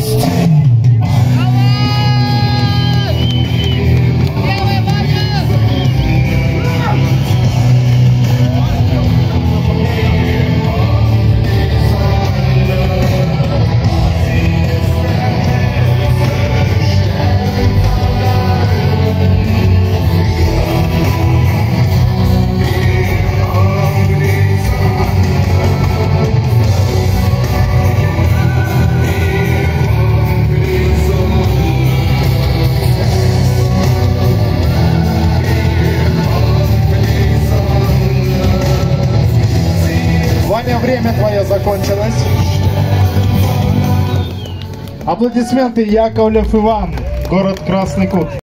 Christ. Ваня, время твое закончилось. Аплодисменты Яковлев Иван, город Красный Кут.